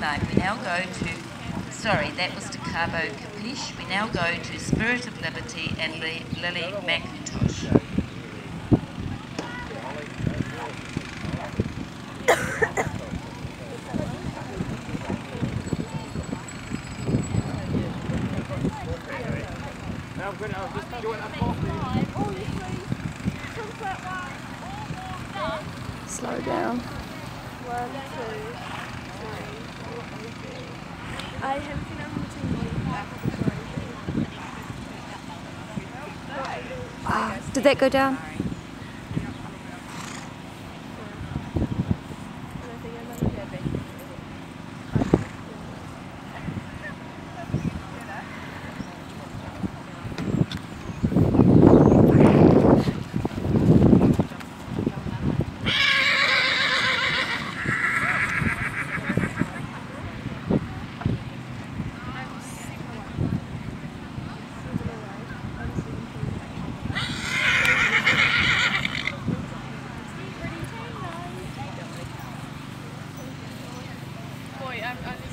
Denmark. We now go to, sorry, that was to Cabo Capiche. We now go to Spirit of Liberty and Lily Macintosh. Slow down. One, two, I have been on Ah, did that go down? I'm, I'm